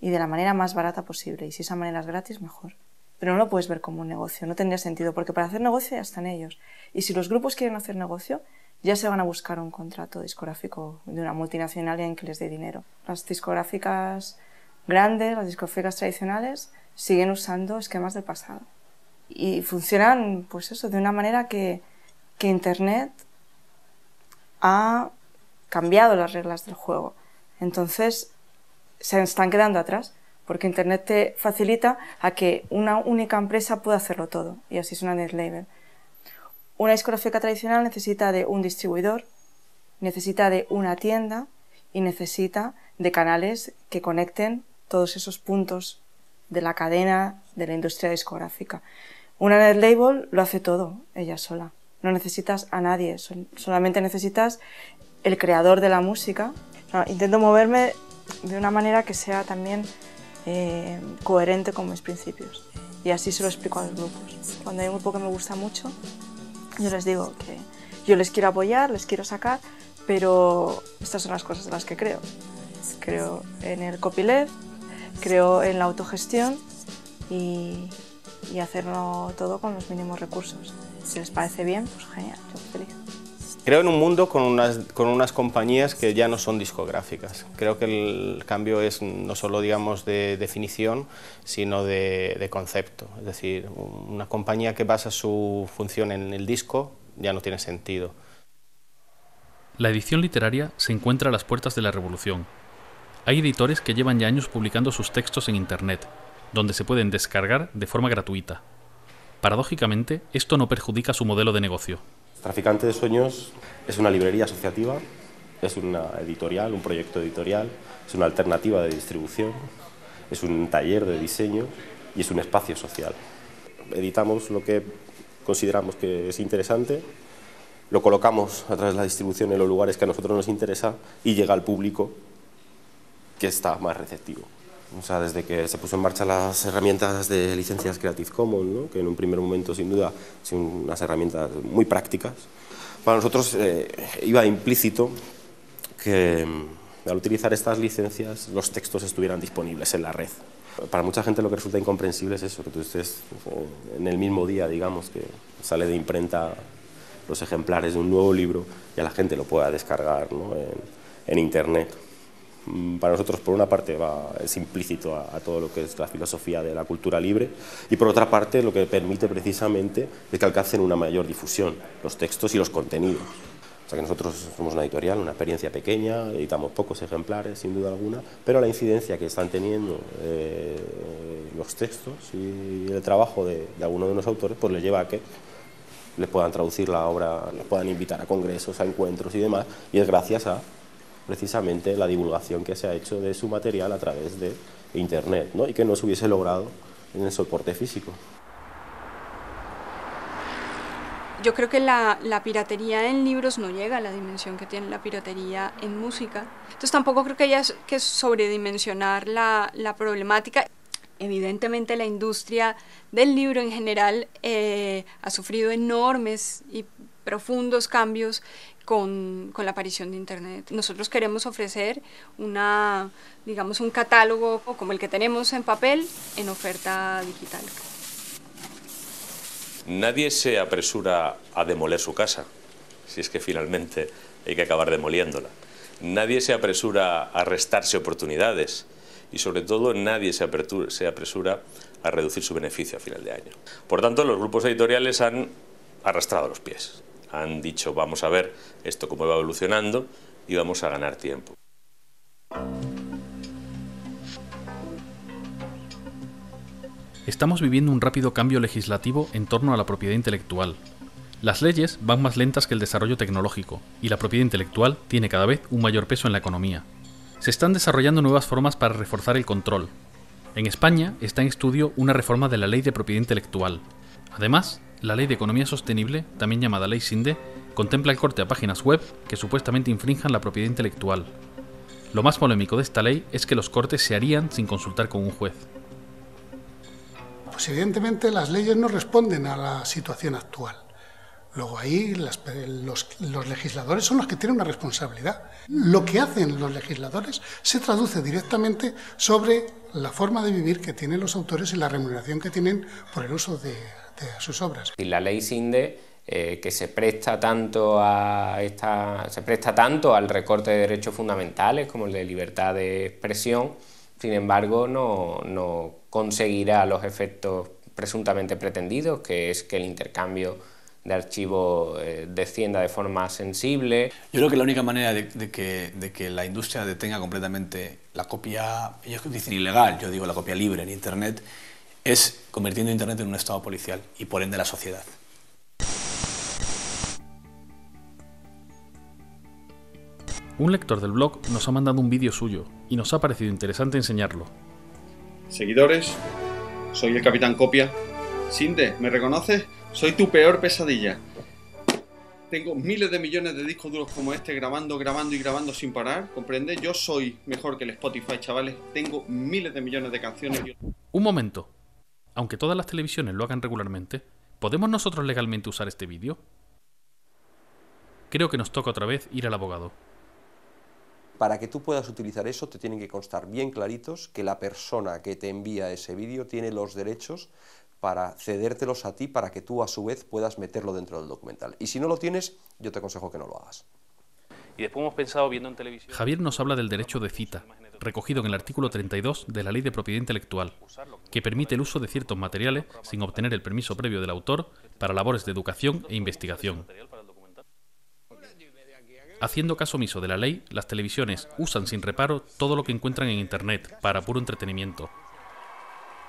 y de la manera más barata posible. Y si esa manera es gratis, mejor. Pero no lo puedes ver como un negocio, no tendría sentido, porque para hacer negocio ya están ellos. Y si los grupos quieren hacer negocio, ya se van a buscar un contrato discográfico de una multinacional en que les dé dinero. Las discográficas grandes, las discográficas tradicionales, siguen usando esquemas del pasado. Y funcionan, pues eso, de una manera que, que Internet ha cambiado las reglas del juego. Entonces, se están quedando atrás, porque Internet te facilita a que una única empresa pueda hacerlo todo, y así es una net label. Una discográfica tradicional necesita de un distribuidor, necesita de una tienda y necesita de canales que conecten todos esos puntos de la cadena de la industria discográfica. Una net label lo hace todo, ella sola. No necesitas a nadie, sol- solamente necesitas el creador de la música. Intento moverme de una manera que sea también eh, coherente con mis principios. Y así se lo explico a los grupos. Cuando hay un grupo que me gusta mucho, yo les digo que yo les quiero apoyar, les quiero sacar, pero estas son las cosas de las que creo. Creo en el copyleft, creo en la autogestión y, y hacerlo todo con los mínimos recursos. Si les parece bien, pues genial, yo feliz. Creo en un mundo con unas, con unas compañías que ya no son discográficas. Creo que el cambio es no solo digamos, de definición, sino de, de concepto. Es decir, una compañía que basa su función en el disco ya no tiene sentido. La edición literaria se encuentra a las puertas de la revolución. Hay editores que llevan ya años publicando sus textos en Internet, donde se pueden descargar de forma gratuita. Paradójicamente, esto no perjudica su modelo de negocio. Traficante de Sueños es una librería asociativa, es una editorial, un proyecto editorial, es una alternativa de distribución, es un taller de diseño y es un espacio social. Editamos lo que consideramos que es interesante, lo colocamos a través de la distribución en los lugares que a nosotros nos interesa y llega al público que está más receptivo. O sea, desde que se puso en marcha las herramientas de licencias Creative Commons, ¿no? que en un primer momento, sin duda, son unas herramientas muy prácticas, para nosotros eh, iba implícito que mm, al utilizar estas licencias los textos estuvieran disponibles en la red. Para mucha gente lo que resulta incomprensible es eso, que tú estés eh, en el mismo día, digamos, que sale de imprenta los ejemplares de un nuevo libro y a la gente lo pueda descargar ¿no? en, en Internet. Mm, Para nosotros, por una parte, va, es implícito a, a todo lo que es la filosofía de la cultura libre y por otra parte, lo que permite precisamente es que alcancen una mayor difusión los textos y los contenidos. O sea que nosotros somos una editorial, una experiencia pequeña, editamos pocos ejemplares, sin duda alguna, pero la incidencia que están teniendo eh, los textos y el trabajo de, de algunos de los autores, pues les lleva a que les puedan traducir la obra, les puedan invitar a congresos, a encuentros y demás, y es gracias a precisamente la divulgación que se ha hecho de su material a través de Internet ¿no? y que no se hubiese logrado en el soporte físico. Yo creo que la, la, piratería en libros no llega a la dimensión que tiene la piratería en música. Entonces tampoco creo que haya que sobredimensionar la, la problemática. Evidentemente la industria del libro en general eh, ha sufrido enormes y profundos cambios con, con, la aparición de Internet. Nosotros queremos ofrecer una, digamos, un catálogo como el que tenemos en papel en oferta digital. Nadie se apresura a demoler su casa, si es que finalmente hay que acabar demoliéndola. Nadie se apresura a restarse oportunidades y sobre todo nadie se, se apresura a reducir su beneficio a final de año. Por tanto, los grupos editoriales han arrastrado los pies, han dicho vamos a ver esto cómo va evolucionando y vamos a ganar tiempo. Estamos viviendo un rápido cambio legislativo en torno a la propiedad intelectual. Las leyes van más lentas que el desarrollo tecnológico, y la propiedad intelectual tiene cada vez un mayor peso en la economía. Se están desarrollando nuevas formas para reforzar el control. En España está en estudio una reforma de la Ley de Propiedad Intelectual. Además, la Ley de Economía Sostenible, también llamada Ley SINDE, contempla el corte a páginas web que supuestamente infrinjan la propiedad intelectual. Lo más polémico de esta ley es que los cortes se harían sin consultar con un juez. Pues evidentemente las leyes no responden a la situación actual. Luego ahí las, los, los, legisladores son los que tienen una responsabilidad. Lo que hacen los legisladores se traduce directamente sobre la forma de vivir que tienen los autores y la remuneración que tienen por el uso de, de sus obras. Y la ley SINDE eh, que se presta tanto a esta, se presta tanto al recorte de derechos fundamentales como el de libertad de expresión, sin embargo no, no conseguirá los efectos presuntamente pretendidos, que es que el intercambio de archivos eh, descienda de forma sensible. Yo creo que la única manera de, de, que, de, que, la industria detenga completamente la copia, ellos dicen ilegal, yo digo la copia libre en Internet, es convirtiendo Internet en un estado policial y por ende la sociedad. Un lector del blog nos ha mandado un vídeo suyo y nos ha parecido interesante enseñarlo. Seguidores, soy el Capitán Copia. Sinde, ¿me reconoces? Soy tu peor pesadilla. Tengo miles de millones de discos duros como este grabando, grabando y grabando sin parar, ¿comprende? Yo soy mejor que el Spotify, chavales. Tengo miles de millones de canciones. Un momento. Aunque todas las televisiones lo hagan regularmente, ¿podemos nosotros legalmente usar este vídeo? Creo que nos toca otra vez ir al abogado. Para que tú puedas utilizar eso te tienen que constar bien claritos que la persona que te envía ese vídeo tiene los derechos para cedértelos a ti para que tú a su vez puedas meterlo dentro del documental. Y si no lo tienes, yo te aconsejo que no lo hagas. Y después hemos pensado viendo en televisión... Javier nos habla del derecho de cita, recogido en el artículo 32 de la Ley de Propiedad Intelectual, que permite el uso de ciertos materiales sin obtener el permiso previo del autor para labores de educación e investigación. Haciendo caso omiso de la ley, las televisiones usan sin reparo todo lo que encuentran en Internet para puro entretenimiento,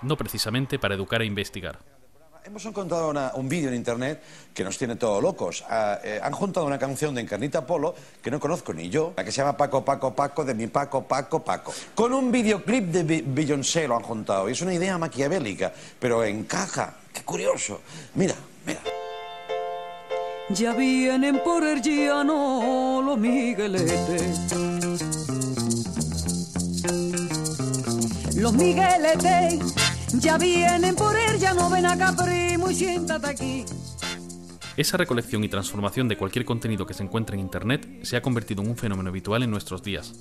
no precisamente para educar e investigar. Hemos encontrado un vídeo en internet que nos tiene todos locos. Uh, eh, han juntado una canción de Encarnita Polo que no conozco ni yo, la que se llama Paco, Paco, Paco, de mi Paco, Paco, Paco. Con un videoclip de Beyoncé lo han juntado. Es una idea maquiavélica, pero encaja. Qué curioso. Mira, mira. Ya vienen por el llano los migueletes. Los migueletes ya vienen por el llano, ven acá primo y siéntate aquí. Esa recolección y transformación de cualquier contenido que se encuentre en Internet se ha convertido en un fenómeno habitual en nuestros días.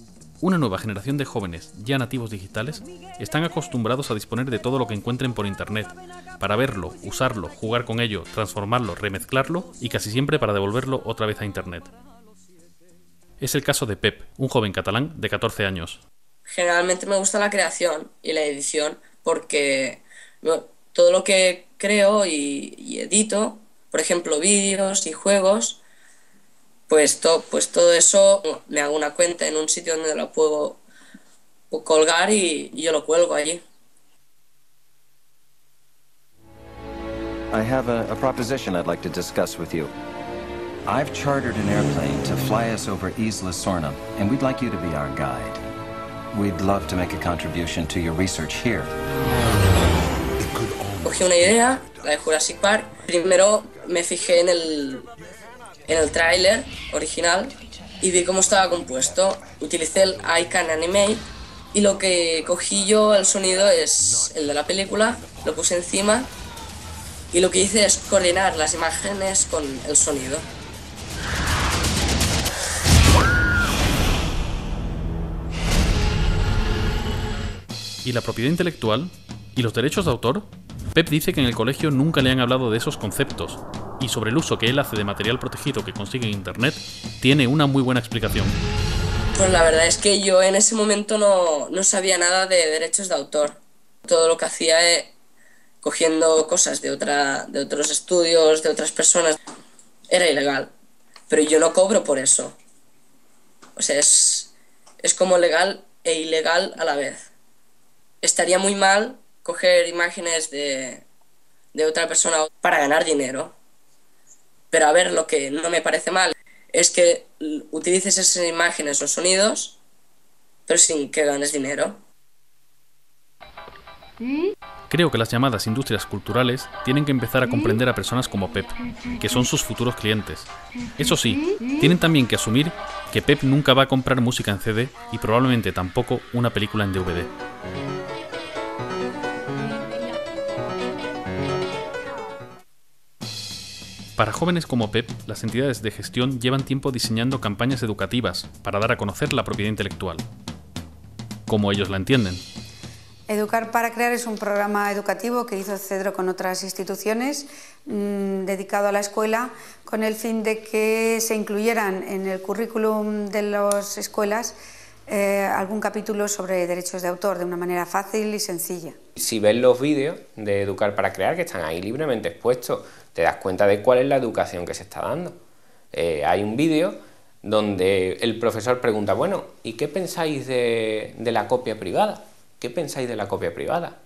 Una nueva generación de jóvenes, ya nativos digitales, están acostumbrados a disponer de todo lo que encuentren por Internet, para verlo, usarlo, jugar con ello, transformarlo, remezclarlo y casi siempre para devolverlo otra vez a Internet. Es el caso de Pep, un joven catalán de 14 años. Generalmente me gusta la creación y la edición porque todo lo que creo y, y edito, por ejemplo vídeos y juegos, pues, to, pues todo eso me hago una cuenta en un sitio donde lo puedo colgar y, y yo lo cuelgo allí. I have a, a proposition I'd like to discuss with you. I've chartered an airplane to fly us over Isla Sorna, and we'd like you to be our guide. We'd love to make a contribution to your research here. Cogí una idea, la de Jurassic Park. Primero me fijé en el, en el tráiler original y vi cómo estaba compuesto. Utilicé el Icon Animate y lo que cogí yo el sonido es el de la película, lo puse encima y lo que hice es coordinar las imágenes con el sonido. ¿Y la propiedad intelectual? ¿Y los derechos de autor? Pep dice que en el colegio nunca le han hablado de esos conceptos, y sobre el uso que él hace de material protegido que consigue en Internet, tiene una muy buena explicación. Pues la verdad es que yo en ese momento no, no sabía nada de derechos de autor. Todo lo que hacía es cogiendo cosas de, otra, de otros estudios, de otras personas, era ilegal. Pero yo no cobro por eso. O sea, es, es como legal e ilegal a la vez. Estaría muy mal coger imágenes de, de otra persona para ganar dinero. Pero a ver, lo que no me parece mal es que utilices esas imágenes o sonidos, pero sin que ganes dinero. Creo que las llamadas industrias culturales tienen que empezar a comprender a personas como Pep, que son sus futuros clientes. Eso sí, tienen también que asumir que Pep nunca va a comprar música en CD y probablemente tampoco una película en DVD. Para jóvenes como Pep, las entidades de gestión llevan tiempo diseñando campañas educativas para dar a conocer la propiedad intelectual. Como ellos la entienden. Educar para Crear es un programa educativo que hizo Cedro con otras instituciones mmm, dedicado a la escuela con el fin de que se incluyeran en el currículum de las escuelas eh, algún capítulo sobre derechos de autor de una manera fácil y sencilla. Si ves los vídeos de Educar para Crear que están ahí libremente expuestos, te das cuenta de cuál es la educación que se está dando. Eh, hay un vídeo donde el profesor pregunta, bueno, ¿y qué pensáis de, de la copia privada? ¿qué pensáis de la copia privada?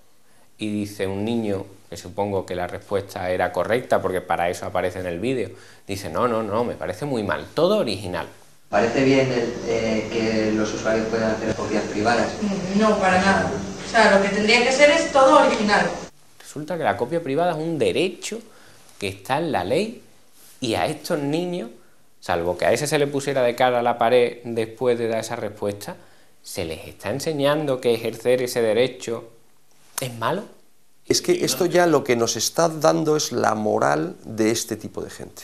Y dice un niño, que supongo que la respuesta era correcta porque para eso aparece en el vídeo, dice, no, no, no, me parece muy mal, todo original. ¿Parece bien el, eh, que los usuarios puedan hacer copias privadas? No, para nada. O sea, lo que tendría que ser es todo original. Resulta que la copia privada es un derecho que está en la ley y a estos niños, salvo que a ese se le pusiera de cara a la pared después de dar esa respuesta, se les está enseñando que ejercer ese derecho es malo. Es que esto ya lo que nos está dando es la moral de este tipo de gente.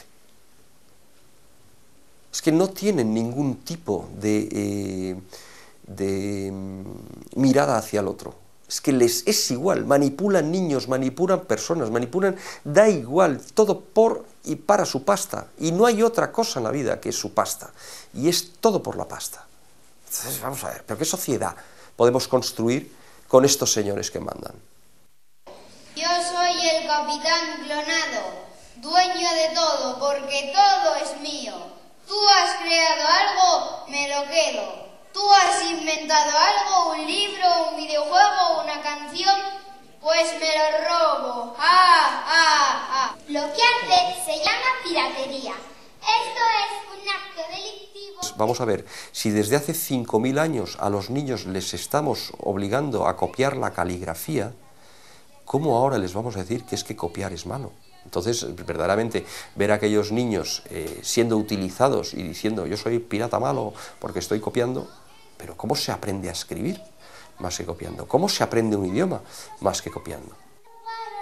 Es que no tienen ningún tipo de, eh, de mm, mirada hacia el otro. Es que les es igual, manipulan niños, manipulan personas, manipulan, da igual, todo por y para su pasta. Y no hay otra cosa en la vida que su pasta. Y es todo por la pasta. Entonces, vamos a ver, ¿pero qué sociedad podemos construir con estos señores que mandan? Yo soy el capitán clonado, dueño de todo, porque todo es mío. Tú has creado algo, me lo quedo. Tú has inventado algo, un libro, un videojuego, una canción, pues me lo robo. ¡Ah, ah, ah! Lo que hace se llama piratería. Esto es un acto delictivo. Vamos a ver, si desde hace 5.000 años a los niños les estamos obligando a copiar la caligrafía, ¿cómo ahora les vamos a decir que es que copiar es malo? Entonces, verdaderamente, ver a aquellos niños eh, siendo utilizados y diciendo yo soy pirata malo porque estoy copiando, pero ¿cómo se aprende a escribir más que copiando? ¿Cómo se aprende un idioma más que copiando?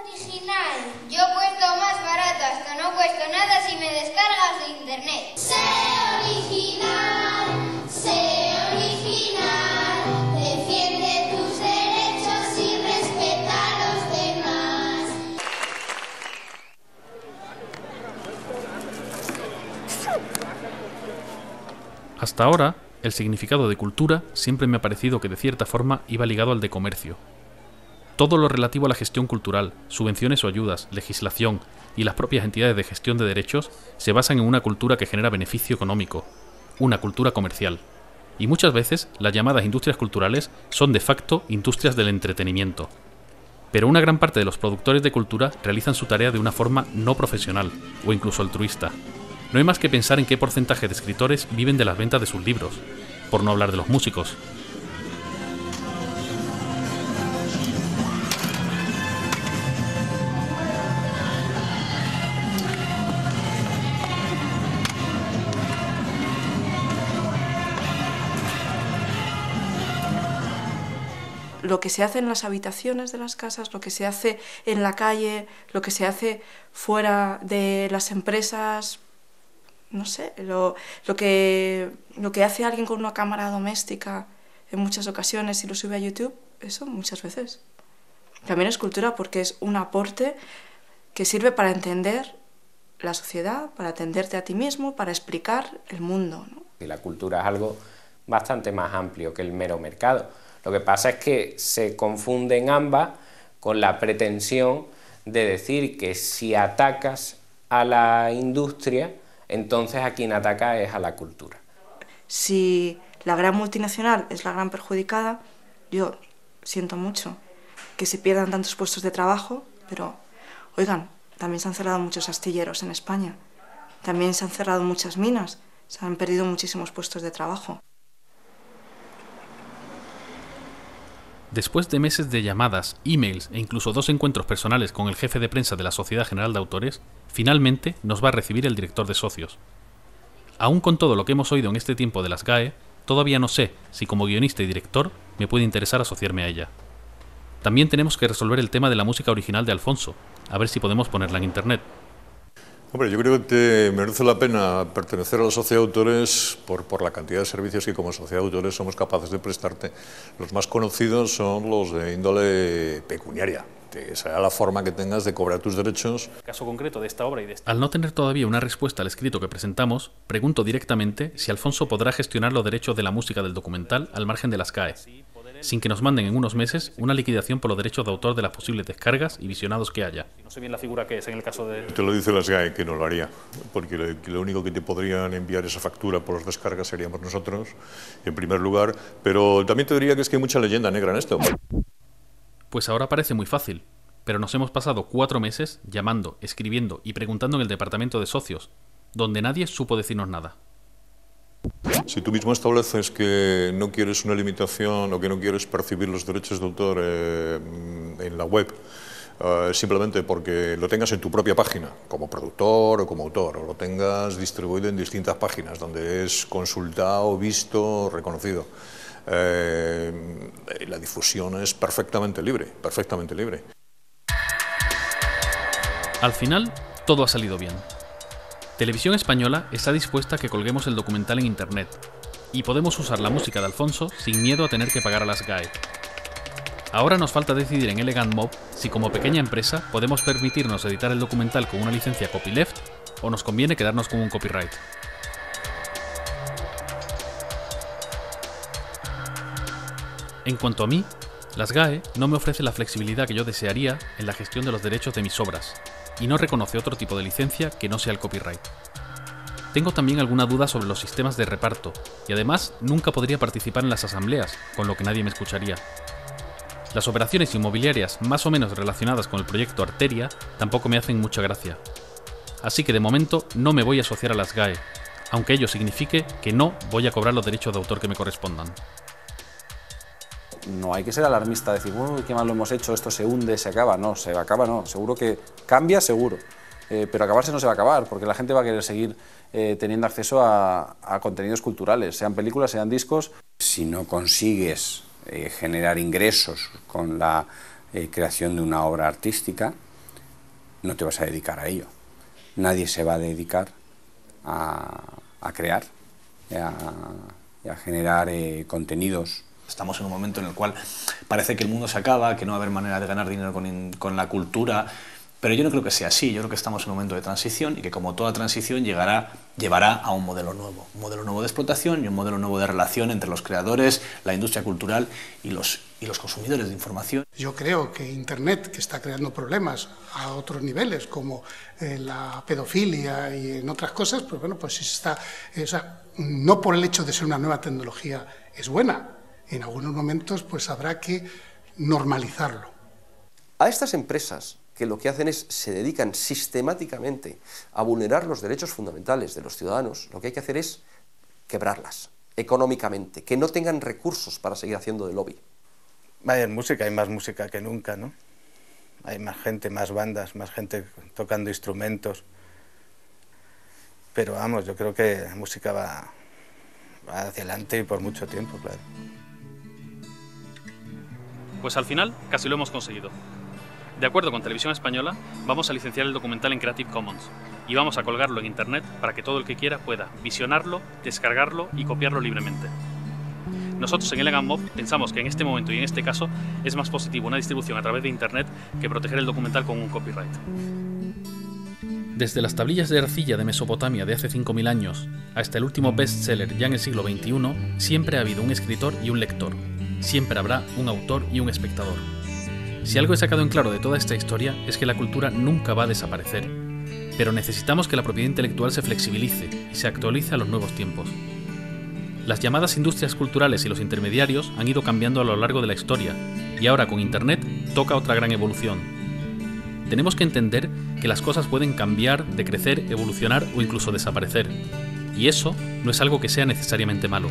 Original. Yo cuesto más barato, hasta no cuesto nada si me descargas de internet. Sé Hasta ahora, el significado de cultura siempre me ha parecido que de cierta forma iba ligado al de comercio. Todo lo relativo a la gestión cultural, subvenciones o ayudas, legislación y las propias entidades de gestión de derechos se basan en una cultura que genera beneficio económico, una cultura comercial. Y muchas veces las llamadas industrias culturales son de facto industrias del entretenimiento. Pero una gran parte de los productores de cultura realizan su tarea de una forma no profesional o incluso altruista. No hay más que pensar en qué porcentaje de escritores viven de las ventas de sus libros, por no hablar de los músicos. lo que se hace en las habitaciones de las casas, lo que se hace en la calle, lo que se hace fuera de las empresas, no sé, lo, lo, que, lo que hace alguien con una cámara doméstica en muchas ocasiones y lo sube a YouTube, eso muchas veces. También es cultura porque es un aporte que sirve para entender la sociedad, para atenderte a ti mismo, para explicar el mundo. Y la cultura es algo bastante más amplio que el mero mercado lo que pasa es que se confunden ambas con la pretensión de decir que si atacas a la industria, entonces a quien ataca es a la cultura. Si la gran multinacional es la gran perjudicada, yo siento mucho que se pierdan tantos puestos de trabajo, pero oigan, también se han cerrado muchos astilleros en España, también se han cerrado muchas minas, se han perdido muchísimos puestos de trabajo. Después de meses de llamadas, emails e incluso dos encuentros personales con el jefe de prensa de la Sociedad General de Autores, finalmente nos va a recibir el director de socios. Aún con todo lo que hemos oído en este tiempo de las GAE, todavía no sé si como guionista y director me puede interesar asociarme a ella. También tenemos que resolver el tema de la música original de Alfonso, a ver si podemos ponerla en internet, Hombre, yo creo que merece la pena pertenecer a la sociedad de autores por, por, la cantidad de servicios que como sociedad de autores somos capaces de prestarte. Los más conocidos son los de índole pecuniaria, que sea la forma que tengas de cobrar tus derechos. Caso concreto de esta obra y de esta... Al no tener todavía una respuesta al escrito que presentamos, pregunto directamente si Alfonso podrá gestionar los derechos de la música del documental al margen de las CAE sin que nos manden en unos meses una liquidación por los derechos de autor de las posibles descargas y visionados que haya. No sé bien la figura que es en el caso de... Te lo dice la SGAE que no lo haría, porque lo, lo único que te podrían enviar esa factura por las descargas seríamos nosotros, en primer lugar, pero también te diría que es que hay mucha leyenda negra en esto. Pues ahora parece muy fácil, pero nos hemos pasado cuatro meses llamando, escribiendo y preguntando en el departamento de socios, donde nadie supo decirnos nada. Si tú mismo estableces que no quieres una limitación o que no quieres percibir los derechos de autor eh, en la web, eh, simplemente porque lo tengas en tu propia página, como productor o como autor, o lo tengas distribuido en distintas páginas donde es consultado, visto, reconocido. Eh, la difusión es perfectamente libre, perfectamente libre. Al final, todo ha salido bien. Televisión Española está dispuesta a que colguemos el documental en Internet, y podemos usar la música de Alfonso sin miedo a tener que pagar a las GAE. Ahora nos falta decidir en Elegant Mob si como pequeña empresa podemos permitirnos editar el documental con una licencia copyleft o nos conviene quedarnos con un copyright. En cuanto a mí, las GAE no me ofrece la flexibilidad que yo desearía en la gestión de los derechos de mis obras, y no reconoce otro tipo de licencia que no sea el copyright. Tengo también alguna duda sobre los sistemas de reparto, y además nunca podría participar en las asambleas, con lo que nadie me escucharía. Las operaciones inmobiliarias más o menos relacionadas con el proyecto Arteria tampoco me hacen mucha gracia. Así que de momento no me voy a asociar a las GAE, aunque ello signifique que no voy a cobrar los derechos de autor que me correspondan no hay que ser alarmista, decir, uy, qué mal lo hemos hecho, esto se hunde, se acaba. No, se acaba, no. Seguro que cambia, seguro. Eh, pero acabarse no se va a acabar, porque la gente va a querer seguir eh, teniendo acceso a, contenidos culturales, sean películas, sean discos. Si no consigues eh, generar ingresos con la creación de una obra artística, no te vas a dedicar a ello. Nadie se va a dedicar a, crear a generar contenidos Estamos en un momento en el cual parece que el mundo se acaba, que no va a haber manera de ganar dinero con, con la cultura, pero yo no creo que sea así, yo creo que estamos en un momento de transición y que como toda transición llegará, llevará a un modelo nuevo, un modelo nuevo de explotación y un modelo nuevo de relación entre los creadores, la industria cultural y los, y los consumidores de información. Yo creo que Internet, que está creando problemas a otros niveles, como eh, la pedofilia y en otras cosas, pues bueno, pues está, o sea, no por el hecho de ser una nueva tecnología es buena, en algunos momentos pues habrá que normalizarlo. A estas empresas que lo que hacen es se dedican sistemáticamente a vulnerar los derechos fundamentales de los ciudadanos, lo que hay que hacer es quebrarlas económicamente, que no tengan recursos para seguir haciendo de lobby. Vaya, en música hay más música que nunca, ¿no? Hay más gente, más bandas, más gente tocando instrumentos. Pero vamos, yo creo que la música va, va hacia adelante y por mucho tiempo, claro. Pues al final casi lo hemos conseguido. De acuerdo con Televisión Española, vamos a licenciar el documental en Creative Commons y vamos a colgarlo en Internet para que todo el que quiera pueda visionarlo, descargarlo y copiarlo libremente. Nosotros en Elegant Mob pensamos que en este momento y en este caso es más positivo una distribución a través de Internet que proteger el documental con un copyright. Desde las tablillas de arcilla de Mesopotamia de hace 5.000 años hasta el último bestseller ya en el siglo XXI, siempre ha habido un escritor y un lector. Siempre habrá un autor y un espectador. Si algo he sacado en claro de toda esta historia es que la cultura nunca va a desaparecer, pero necesitamos que la propiedad intelectual se flexibilice y se actualice a los nuevos tiempos. Las llamadas industrias culturales y los intermediarios han ido cambiando a lo largo de la historia, y ahora con Internet toca otra gran evolución. Tenemos que entender que las cosas pueden cambiar, decrecer, evolucionar o incluso desaparecer, y eso no es algo que sea necesariamente malo.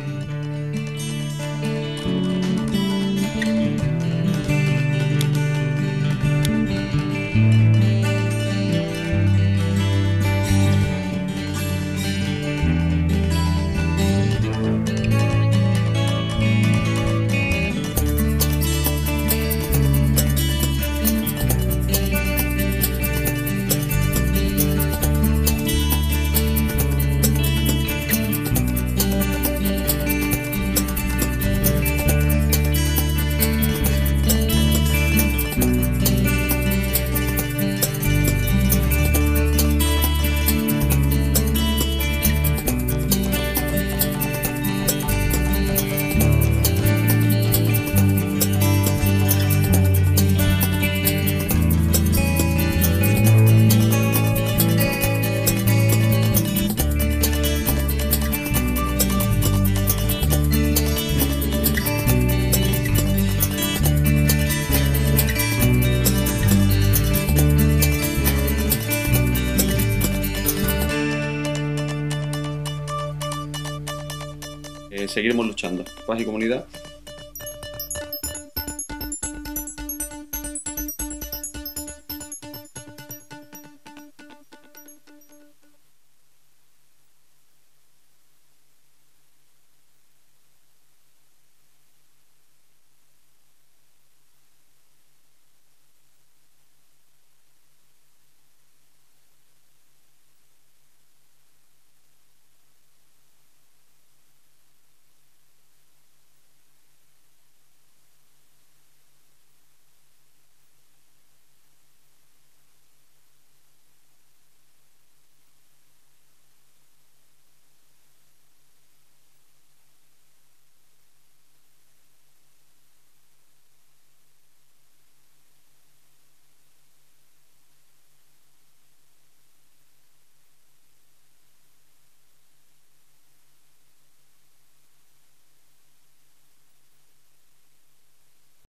Seguiremos luchando. Paz y comunidad.